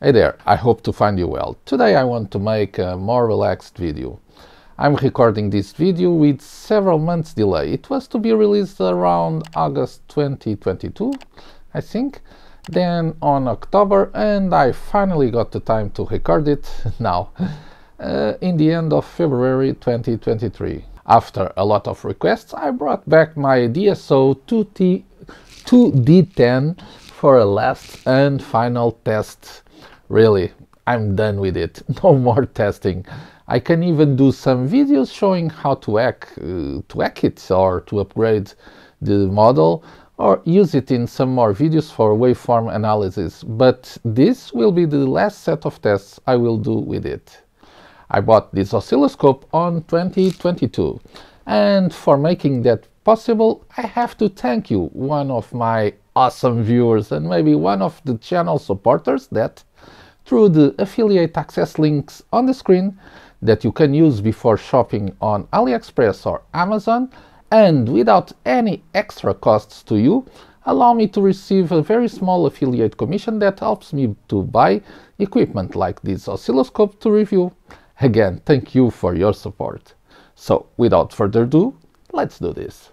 Hey there, I hope to find you well. Today I want to make a more relaxed video. I'm recording this video with several months delay. It was to be released around August 2022, I think, then on October, and I finally got the time to record it now, uh, in the end of February 2023. After a lot of requests, I brought back my DSO 2T 2D10 for a last and final test Really, I'm done with it. No more testing. I can even do some videos showing how to hack, uh, to hack it or to upgrade the model or use it in some more videos for waveform analysis, but this will be the last set of tests I will do with it. I bought this oscilloscope on 2022 and for making that possible I have to thank you, one of my awesome viewers and maybe one of the channel supporters that through the affiliate access links on the screen that you can use before shopping on AliExpress or Amazon and without any extra costs to you, allow me to receive a very small affiliate commission that helps me to buy equipment like this oscilloscope to review. Again, thank you for your support. So, without further ado, let's do this.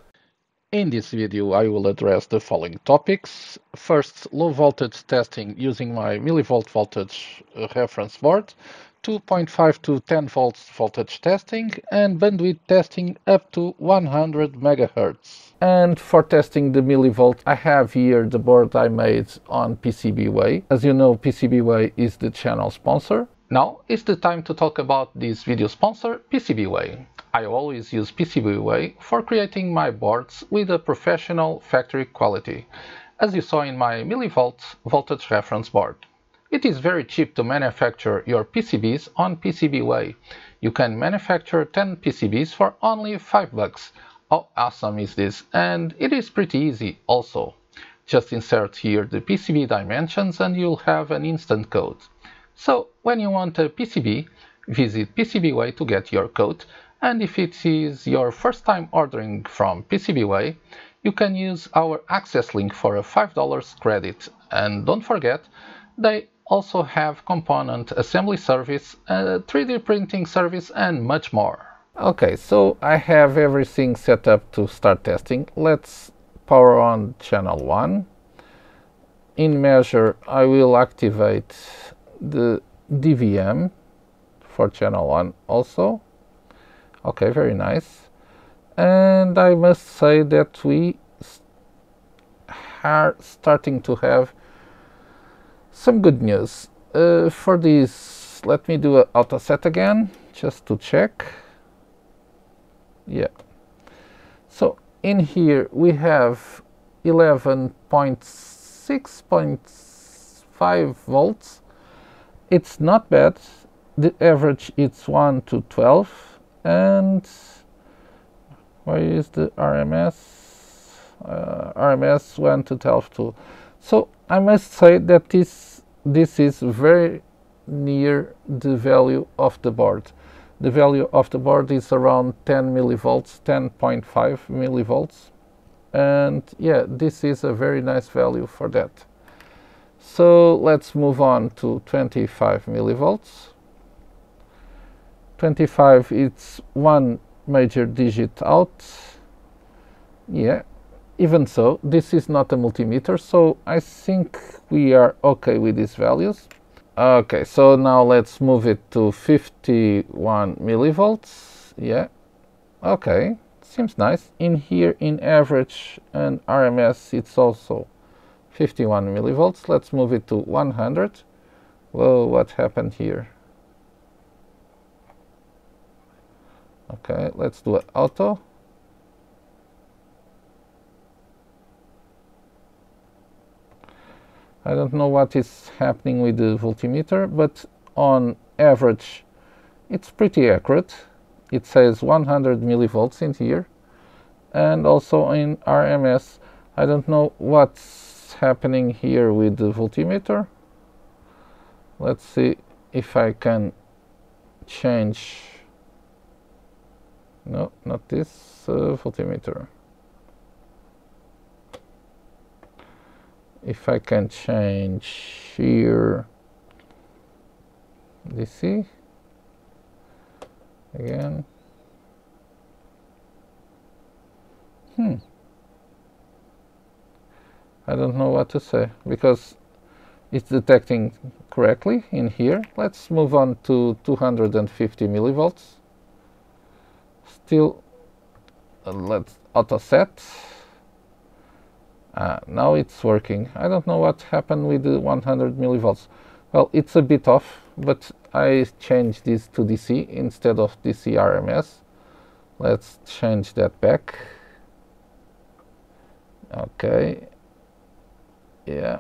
In this video I will address the following topics. First, low voltage testing using my millivolt voltage uh, reference board, 2.5 to 10 volts voltage testing and bandwidth testing up to 100 megahertz. And for testing the millivolt I have here the board I made on PCBWay. As you know PCBWay is the channel sponsor. Now is the time to talk about this video sponsor PCBWay. I always use PCBWay for creating my boards with a professional factory quality, as you saw in my millivolt voltage reference board. It is very cheap to manufacture your PCBs on PCBWay. You can manufacture 10 PCBs for only 5 bucks. How awesome is this? And it is pretty easy also. Just insert here the PCB dimensions and you'll have an instant code. So when you want a PCB, visit PCBWay to get your code and if it is your first time ordering from PCBWay, you can use our access link for a $5 credit. And don't forget, they also have component assembly service, uh, 3D printing service and much more. Okay, so I have everything set up to start testing. Let's power on channel 1. In measure, I will activate the DVM for channel 1 also okay very nice. And I must say that we are starting to have some good news. Uh, for this let me do an auto set again just to check. Yeah. So in here we have 11.6.5 volts. It's not bad. The average is 1 to 12 and where is the RMS? Uh, RMS went to 12.2. So I must say that this, this is very near the value of the board. The value of the board is around 10 millivolts, 10.5 millivolts. And yeah, this is a very nice value for that. So let's move on to 25 millivolts. 25 it's one major digit out. Yeah even so this is not a multimeter so I think we are okay with these values. Okay so now let's move it to 51 millivolts. Yeah okay seems nice. In here in average and RMS it's also 51 millivolts. Let's move it to 100 well what happened here Okay, let's do auto. I don't know what is happening with the voltmeter, but on average it's pretty accurate. It says 100 millivolts in here and also in RMS. I don't know what's happening here with the voltmeter. Let's see if I can change no, not this uh, voltmeter. If I can change here, DC again. Hmm. I don't know what to say because it's detecting correctly in here. Let's move on to 250 millivolts still uh, let's auto set uh, now it's working. I don't know what happened with the 100 millivolts. Well it's a bit off but I changed this to DC instead of DC RMS let's change that back. Okay. Yeah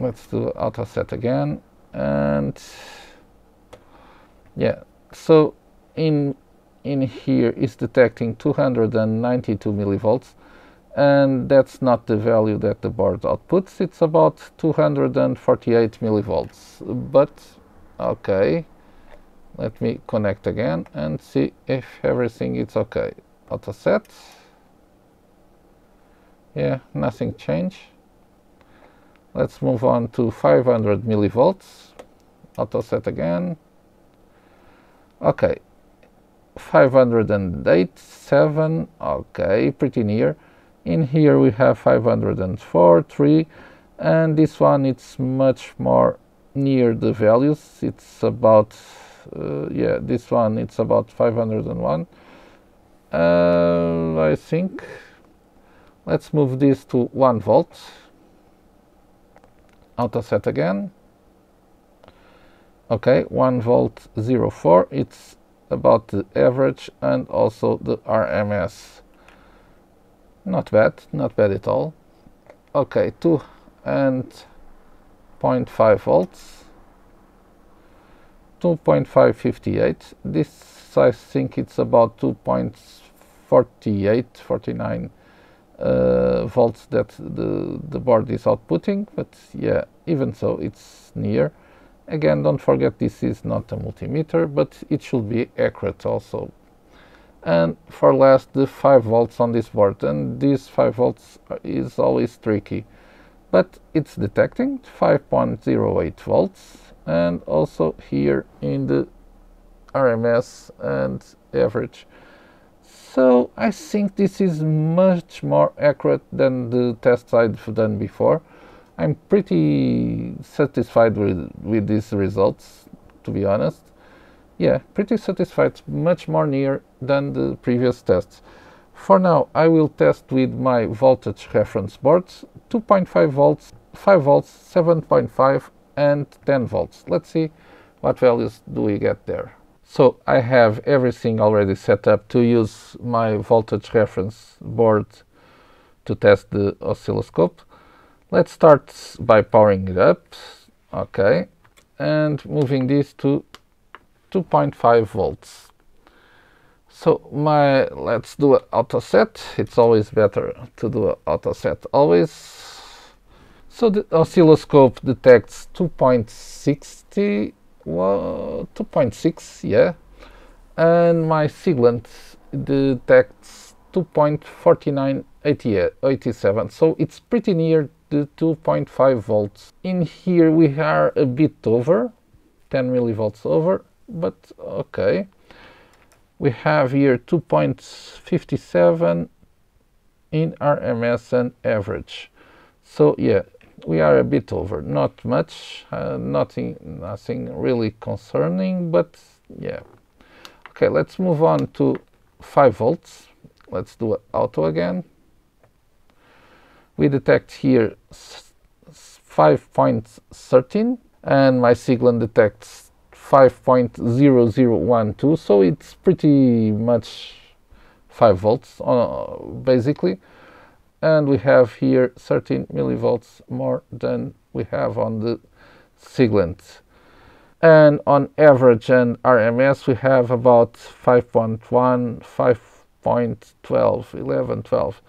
let's do auto set again and yeah so in in here is detecting 292 millivolts and that's not the value that the board outputs it's about 248 millivolts but okay let me connect again and see if everything is okay. Auto set. Yeah nothing changed let's move on to 500 millivolts. Auto set again. Okay. 508 7 okay pretty near. In here we have 504 3 and this one it's much more near the values. It's about uh, yeah this one it's about 501 uh, I think let's move this to 1 volt auto set again. Okay 1 volt 04 it's about the average and also the RMS not bad not bad at all. Okay 2 and 0.5 volts. 2.558 this I think it's about 2.48 49 uh, Uh, volts that the, the board is outputting, but yeah, even so, it's near. Again, don't forget this is not a multimeter, but it should be accurate also. And for last, the 5 volts on this board, and this 5 volts is always tricky, but it's detecting 5.08 volts, and also here in the RMS and average so I think this is much more accurate than the tests I've done before. I'm pretty satisfied with, with these results, to be honest. Yeah, pretty satisfied, much more near than the previous tests. For now, I will test with my voltage reference boards, 2.5 volts, 5 volts, 7.5 and 10 volts. Let's see what values do we get there. So I have everything already set up to use my voltage reference board to test the oscilloscope. Let's start by powering it up, okay, and moving this to 2.5 volts. So my let's do an auto set. It's always better to do an auto set always. So the oscilloscope detects 2.60 well, 2.6, yeah. And my Siglent detects 2.4987, so it's pretty near the 2.5 volts. In here we are a bit over, 10 millivolts over, but okay. We have here 2.57 in RMS and average. So yeah, we are a bit over, not much, uh, nothing, nothing really concerning, but yeah. Okay, let's move on to 5 volts. Let's do auto again. We detect here 5.13 and my Siglent detects 5.0012, so it's pretty much 5 volts uh, basically and we have here 13 millivolts more than we have on the Siglent. And on average and RMS we have about 5.1, 5.12, 11, 12.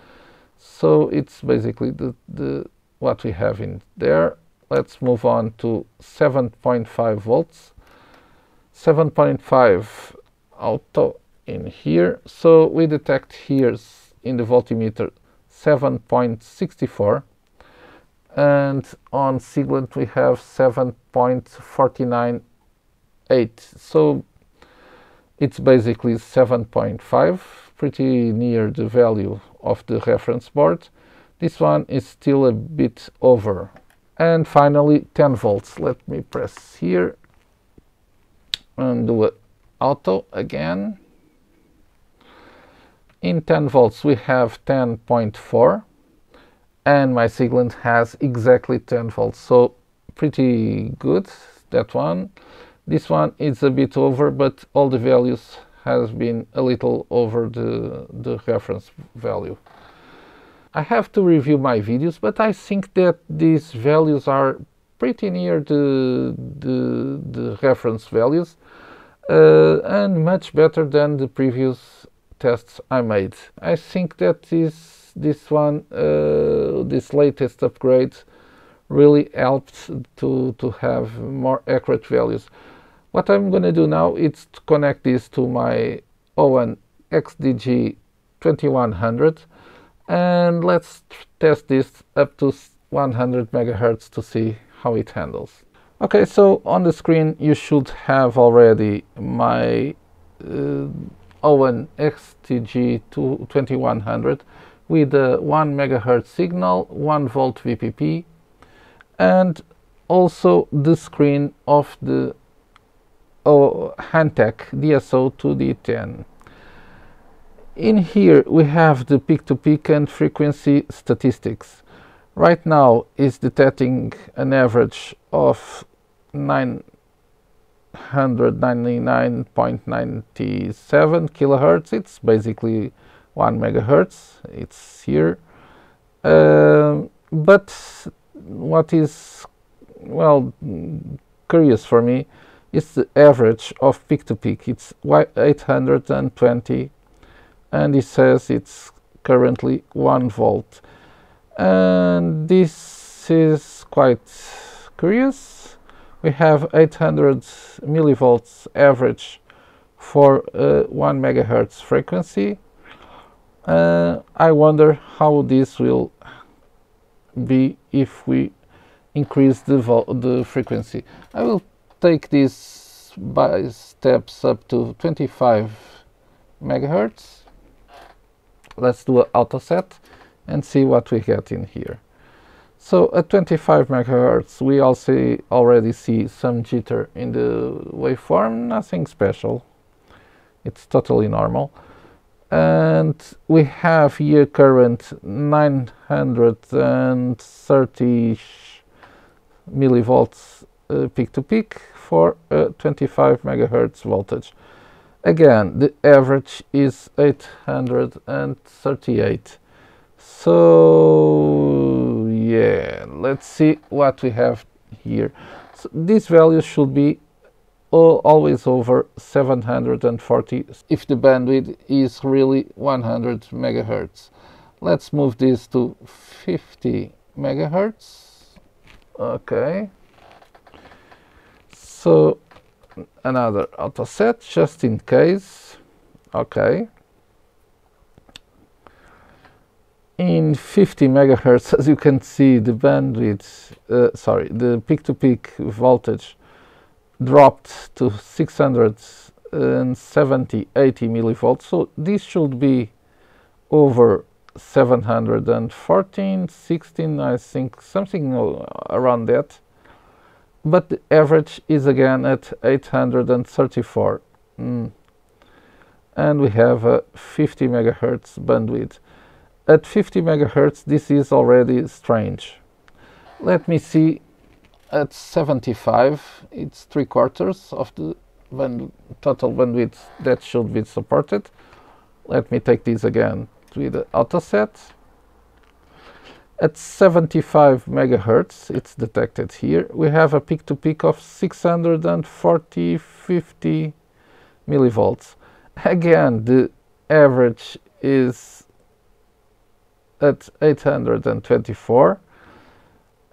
So it's basically the, the what we have in there. Let's move on to 7.5 volts. 7.5 auto in here. So we detect here in the voltmeter 7.64 and on Siglent we have 7.498 so it's basically 7.5 pretty near the value of the reference board. This one is still a bit over. And finally 10 volts. Let me press here and do it auto again in 10 volts we have 10.4 and my Siglent has exactly 10 volts so pretty good that one. This one is a bit over but all the values has been a little over the, the reference value. I have to review my videos but I think that these values are pretty near the, the, the reference values uh, and much better than the previous tests I made. I think that this, this one, uh, this latest upgrade really helped to, to have more accurate values. What I'm going to do now is to connect this to my Owon XDG 2100 and let's test this up to 100 megahertz to see how it handles. Okay, so on the screen you should have already my uh, Owon XDG 2100 with a 1 megahertz signal, 1 volt VPP and also the screen of the oh, Hantek DSO2D10. In here we have the peak-to-peak -peak and frequency statistics. Right now is detecting an average of 999.97 kilohertz. It's basically 1 megahertz. It's here. Uh, but what is, well, curious for me is the average of peak to peak. It's 820 and it says it's currently 1 volt and this is quite curious. We have 800 millivolts average for uh, 1 megahertz frequency. Uh, I wonder how this will be if we increase the, the frequency. I will take this by steps up to 25 megahertz. Let's do an auto set and see what we get in here. So at 25 megahertz we also already see some jitter in the waveform, nothing special. It's totally normal. And we have here current 930 millivolts uh, peak to peak for uh, 25 megahertz voltage. Again, the average is 838 so yeah let's see what we have here. So this value should be uh, always over 740 if the bandwidth is really 100 megahertz. Let's move this to 50 megahertz. Okay. So another auto set just in case. Okay in 50 megahertz as you can see the bandwidth uh, sorry the peak-to-peak -peak voltage dropped to 670 80 millivolts. So this should be over 714 16 I think something around that. But the average is again at 834 mm. and we have a 50 megahertz bandwidth at 50 megahertz, this is already strange. Let me see at 75, it's three quarters of the total bandwidth that should be supported. Let me take this again to the auto set. At 75 megahertz, it's detected here, we have a peak-to-peak -peak of 640 50 millivolts. Again, the average is at 824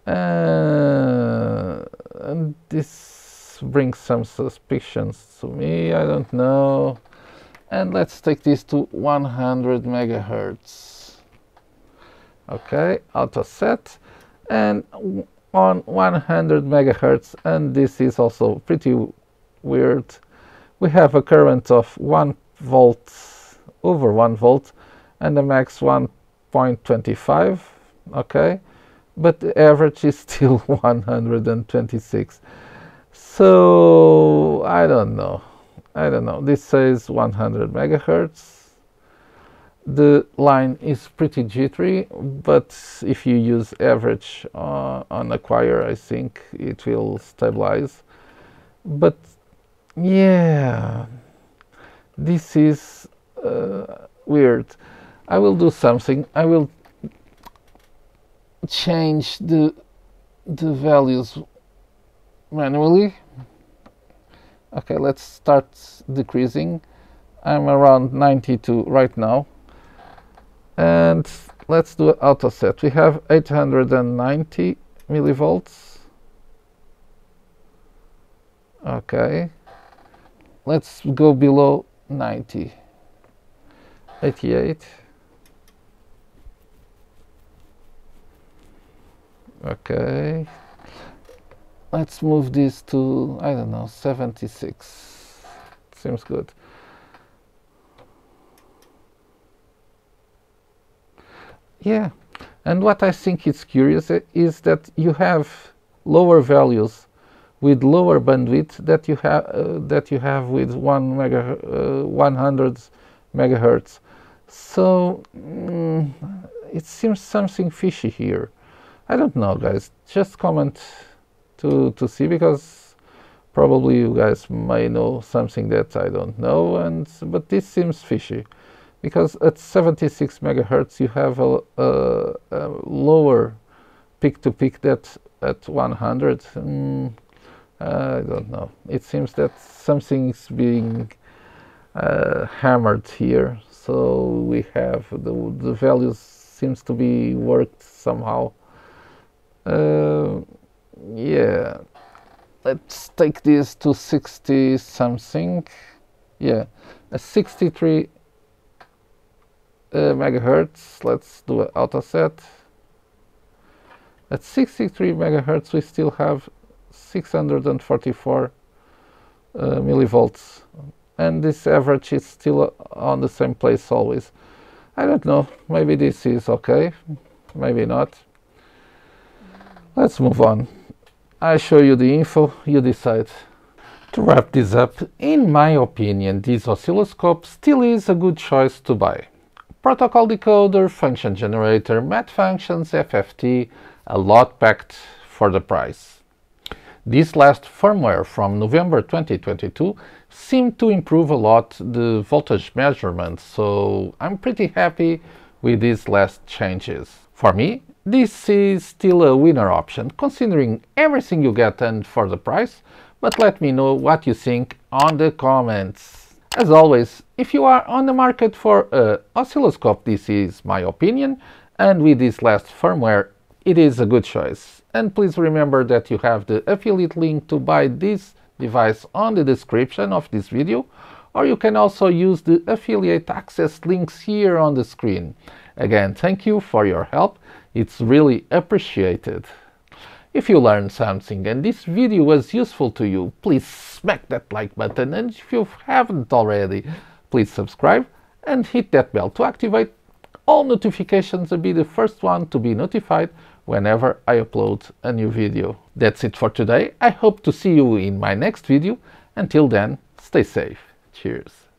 uh, and this brings some suspicions to me I don't know. And let's take this to 100 megahertz. Okay auto set and on 100 megahertz and this is also pretty weird. We have a current of 1 volt over 1 volt and the max 1.25 okay? But the average is still 126 so I don't know. I don't know. This says 100 megahertz. The line is pretty jittery but if you use average uh, on acquire I think it will stabilize. But yeah this is uh, weird I will do something. I will change the the values manually. Okay let's start decreasing. I'm around 92 right now. And let's do auto set we have 890 millivolts. Okay. Let's go below 90 88 okay. Let's move this to I don't know 76 seems good. Yeah and what I think is curious is that you have lower values with lower bandwidth that you have uh, that you have with one mega uh, 100 megahertz. So mm, it seems something fishy here I don't know guys. Just comment to to see because probably you guys may know something that I don't know and but this seems fishy. Because at 76 megahertz you have a, a, a lower peak to peak that at 100 mm, I don't know. It seems that something is being uh, hammered here. So we have the, the values seems to be worked somehow uh, yeah. Let's take this to 60 something. Yeah. A 63 uh, megahertz. Let's do an auto set. At 63 megahertz we still have 644 uh, millivolts. And this average is still on the same place always. I don't know. Maybe this is okay. Maybe not let's move on. I show you the info you decide. To wrap this up in my opinion this oscilloscope still is a good choice to buy. Protocol decoder function generator math functions FFT a lot packed for the price. This last firmware from November 2022 seemed to improve a lot the voltage measurements, so I'm pretty happy with these last changes. For me, this is still a winner option, considering everything you get and for the price, but let me know what you think on the comments. As always, if you are on the market for a oscilloscope, this is my opinion, and with this last firmware, it is a good choice. And please remember that you have the affiliate link to buy this device on the description of this video, or you can also use the affiliate access links here on the screen. Again, thank you for your help, it's really appreciated. If you learned something and this video was useful to you, please smack that like button and if you haven't already, please subscribe and hit that bell to activate all notifications and be the first one to be notified whenever I upload a new video. That's it for today. I hope to see you in my next video. Until then, stay safe. Cheers.